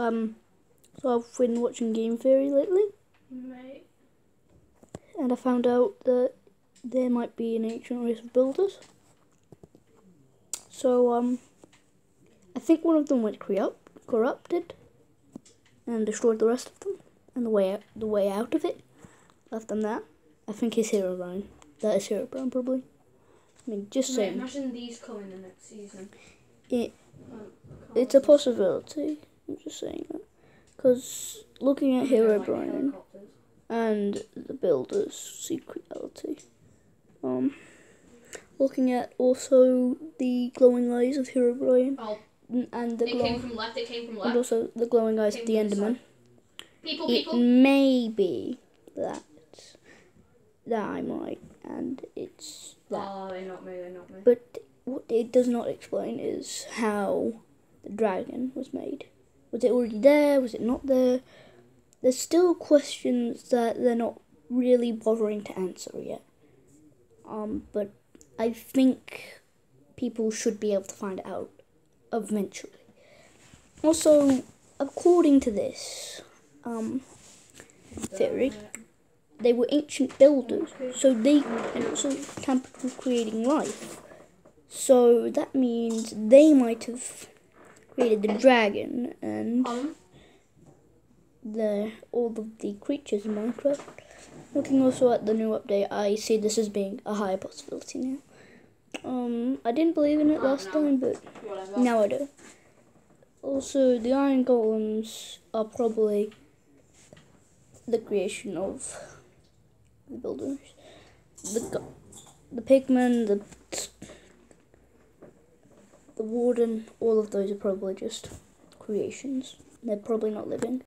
Um, so I've been watching Game Theory lately, Mate. and I found out that there might be an ancient race of builders. So um, I think one of them went corrupt, corrupted, and destroyed the rest of them. And the way out, the way out of it, left them there. I think it's Herobrine. That is Herobrine probably. I mean, just Mate, saying. imagine these come in the next season. It, it's a possibility. I'm just saying that. Because looking at Hero like Brian and the Builder's Secretality, um, looking at also the glowing eyes of Herobrine Oh, and the it came from left. It came from and also the glowing eyes of the Came from this Enderman. People, It people. may be that that I'm right, and it's that. Oh, they're not me. They're not me. But what it does not explain is how the dragon was made. Was it already there? Was it not there? There's still questions that they're not really bothering to answer yet. Um, but I think people should be able to find out eventually. Also, according to this um, theory, they were ancient builders, so they and also tampered with creating life. So that means they might have created the dragon and Um, the all of the creatures in Minecraft. Looking also at the new update, I see this as being a higher possibility now. Um, I didn't believe in it Oh, last no. time, but whatever. now I do. Also, the iron golems are probably the creation of the builders. The the pigmen, the the warden, all of those are probably just creations. They're probably not living.